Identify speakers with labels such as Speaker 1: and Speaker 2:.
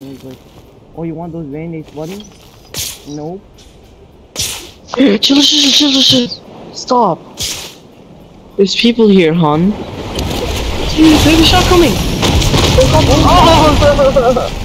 Speaker 1: And he's like, oh, you want those band-aids, buddy? Nope.
Speaker 2: Chill, chill, chill, chill, chill. Stop. There's people here, hon. Dude, baby shot coming. Oh!